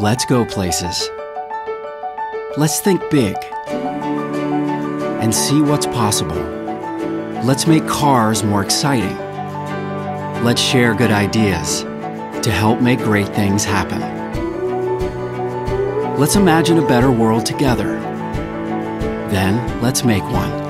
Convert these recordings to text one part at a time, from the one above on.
Let's go places. Let's think big and see what's possible. Let's make cars more exciting. Let's share good ideas to help make great things happen. Let's imagine a better world together. Then let's make one.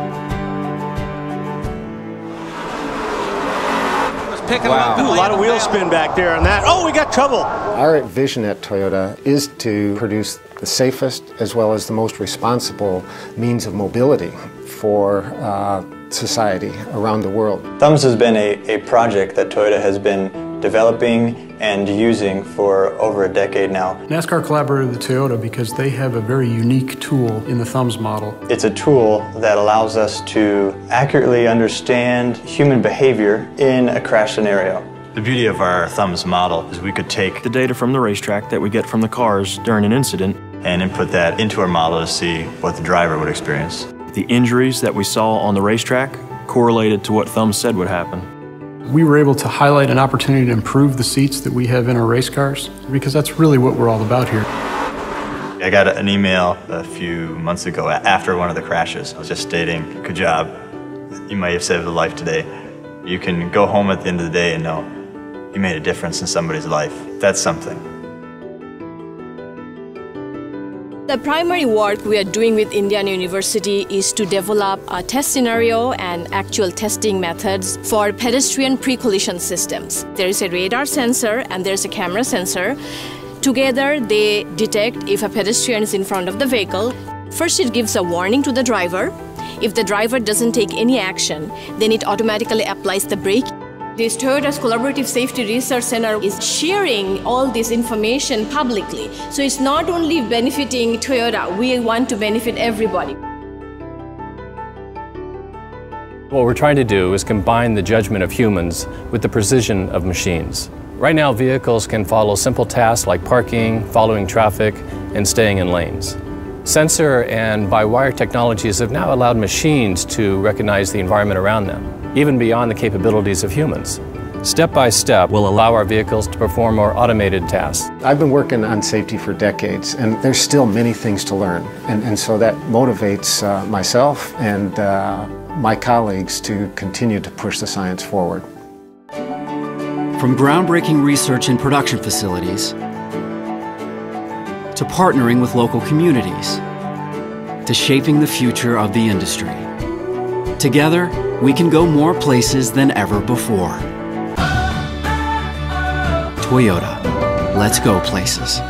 Picking wow. Ooh, a lot of wheel spin back there on that. Oh, we got trouble. Our vision at Toyota is to produce the safest as well as the most responsible means of mobility for uh, society around the world. THUMS has been a, a project that Toyota has been developing and using for over a decade now. NASCAR collaborated with Toyota because they have a very unique tool in the THUMS model. It's a tool that allows us to accurately understand human behavior in a crash scenario. The beauty of our THUMS model is we could take the data from the racetrack that we get from the cars during an incident and input that into our model to see what the driver would experience. The injuries that we saw on the racetrack correlated to what THUMS said would happen. We were able to highlight an opportunity to improve the seats that we have in our race cars because that's really what we're all about here. I got an email a few months ago after one of the crashes. I was just stating, good job, you might have saved a life today. You can go home at the end of the day and know you made a difference in somebody's life. That's something. The primary work we are doing with Indiana University is to develop a test scenario and actual testing methods for pedestrian pre-collision systems. There is a radar sensor and there's a camera sensor. Together, they detect if a pedestrian is in front of the vehicle. First, it gives a warning to the driver. If the driver doesn't take any action, then it automatically applies the brake. This Toyota's Collaborative Safety Research Center is sharing all this information publicly. So it's not only benefiting Toyota, we want to benefit everybody. What we're trying to do is combine the judgment of humans with the precision of machines. Right now, vehicles can follow simple tasks like parking, following traffic, and staying in lanes. Sensor and by-wire technologies have now allowed machines to recognize the environment around them even beyond the capabilities of humans. Step by step will allow our vehicles to perform more automated tasks. I've been working on safety for decades, and there's still many things to learn. And, and so that motivates uh, myself and uh, my colleagues to continue to push the science forward. From groundbreaking research in production facilities, to partnering with local communities, to shaping the future of the industry. Together, we can go more places than ever before. Toyota, let's go places.